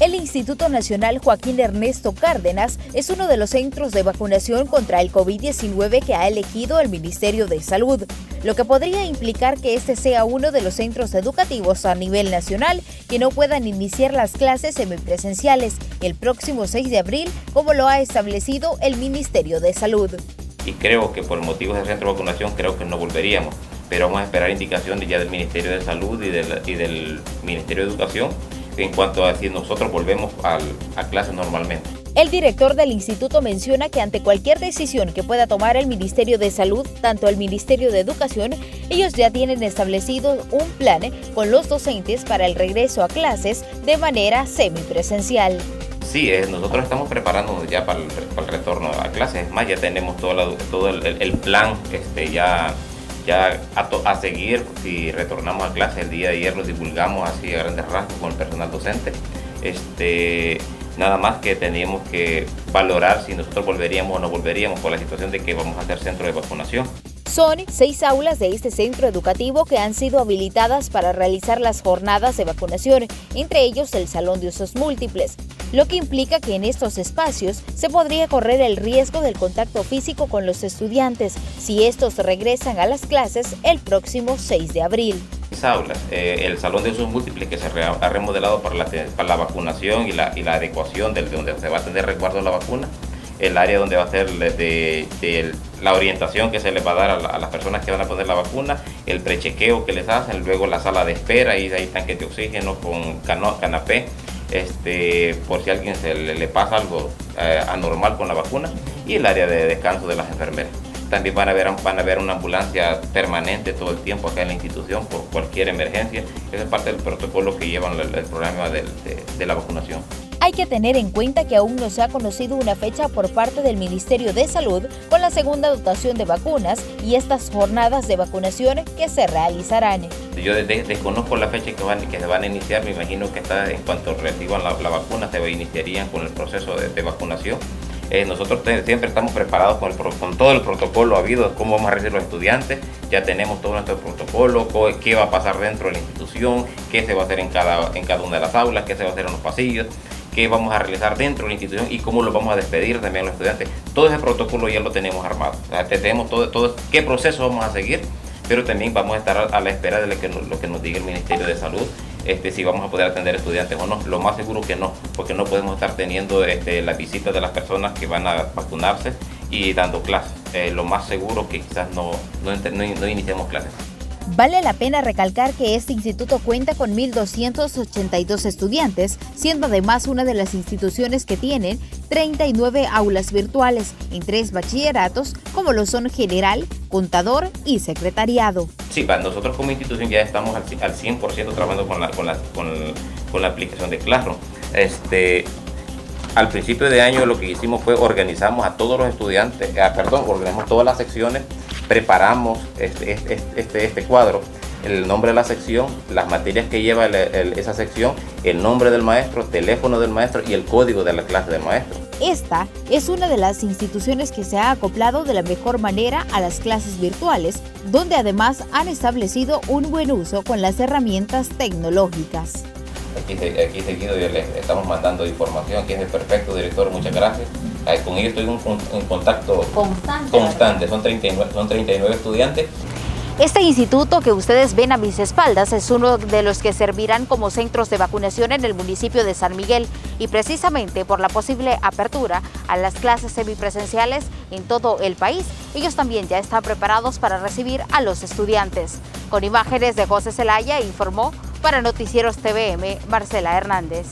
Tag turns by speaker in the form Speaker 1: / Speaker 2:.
Speaker 1: El Instituto Nacional Joaquín Ernesto Cárdenas es uno de los centros de vacunación contra el COVID-19 que ha elegido el Ministerio de Salud, lo que podría implicar que este sea uno de los centros educativos a nivel nacional que no puedan iniciar las clases semipresenciales el próximo 6 de abril, como lo ha establecido el Ministerio de Salud.
Speaker 2: Y creo que por motivos de centro de vacunación creo que no volveríamos, pero vamos a esperar indicaciones ya del Ministerio de Salud y del, y del Ministerio de Educación en cuanto a si nosotros volvemos a clases normalmente.
Speaker 1: El director del instituto menciona que ante cualquier decisión que pueda tomar el Ministerio de Salud, tanto el Ministerio de Educación, ellos ya tienen establecido un plan con los docentes para el regreso a clases de manera semipresencial.
Speaker 2: Sí, eh, nosotros estamos preparándonos ya para el, retorno a clases. Es más, ya tenemos todo, todo el, plan este, ya ya a, seguir, si retornamos a clase el día de ayer, lo divulgamos así a grandes rasgos con el personal docente. Este, nada más que teníamos que valorar si nosotros volveríamos o no volveríamos por la situación de que vamos a hacer centro de vacunación.
Speaker 1: Son seis aulas de este centro educativo que han sido habilitadas para realizar las jornadas de vacunación, entre ellos el Salón de Usos Múltiples, lo que implica que en estos espacios se podría correr el riesgo del contacto físico con los estudiantes si estos regresan a las clases el próximo 6 de abril.
Speaker 2: Aulas, eh, el salón de usos múltiples que se ha remodelado para la, para la vacunación y la, y la adecuación de donde se va a tener resguardo la vacuna, el área donde va a ser de, la orientación que se les va a dar a, las personas que van a poner la vacuna, el prechequeo que les hacen, luego la sala de espera y ahí tanques de oxígeno con canapé este, por si a alguien se le, pasa algo eh, anormal con la vacuna y el área de descanso de las enfermeras. También van a, ver, van a ver una ambulancia permanente todo el tiempo acá en la institución por cualquier emergencia. Esa es parte del protocolo que llevan el, programa de la vacunación.
Speaker 1: Hay que tener en cuenta que aún no se ha conocido una fecha por parte del Ministerio de Salud con la segunda dotación de vacunas y estas jornadas de vacunación que se realizarán.
Speaker 2: Yo desconozco la fecha que, van, que se van a iniciar, me imagino que está, en cuanto reciban la, vacuna se iniciarían con el proceso de, vacunación. Eh, nosotros siempre estamos preparados con, con, todo el protocolo habido, cómo vamos a recibir los estudiantes, ya tenemos todo nuestro protocolo, qué va a pasar dentro de la institución, qué se va a hacer en cada, en cada una de las aulas, qué se va a hacer en los pasillos qué vamos a realizar dentro de la institución y cómo lo vamos a despedir también a los estudiantes. Todo ese protocolo ya lo tenemos armado. tenemos todo, todo qué proceso vamos a seguir, pero también vamos a estar a, la espera de lo que, lo que nos diga el Ministerio de Salud. Este, si vamos a poder atender estudiantes o no. Lo más seguro que no, porque no podemos estar teniendo este, las visitas de las personas que van a vacunarse y dando clases. Eh, lo más seguro que quizás no, no, no iniciemos clases.
Speaker 1: Vale la pena recalcar que este instituto cuenta con 1.282 estudiantes, siendo además una de las instituciones que tienen 39 aulas virtuales en tres bachilleratos, como lo son general, contador y secretariado.
Speaker 2: Sí, nosotros como institución ya estamos al 100% trabajando con la, con, la, con, la aplicación de Classroom. Este, al principio de año lo que hicimos fue organizamos a todos los estudiantes, eh, perdón, organizamos todas las secciones preparamos este, este, este, este, cuadro, el nombre de la sección, las materias que lleva esa sección, el nombre del maestro, teléfono del maestro y el código de la clase del maestro.
Speaker 1: Esta es una de las instituciones que se ha acoplado de la mejor manera a las clases virtuales, donde además han establecido un buen uso con las herramientas tecnológicas.
Speaker 2: Aquí, aquí seguido les estamos mandando información, aquí es el perfecto director, muchas gracias con ellos estoy en, contacto constante, Son, 39, son 39 estudiantes.
Speaker 1: Este instituto que ustedes ven a mis espaldas es uno de los que servirán como centros de vacunación en el municipio de San Miguel y precisamente por la posible apertura a las clases semipresenciales en todo el país, ellos también ya están preparados para recibir a los estudiantes. Con imágenes de José Zelaya informó para Noticieros TVM Marcela Hernández.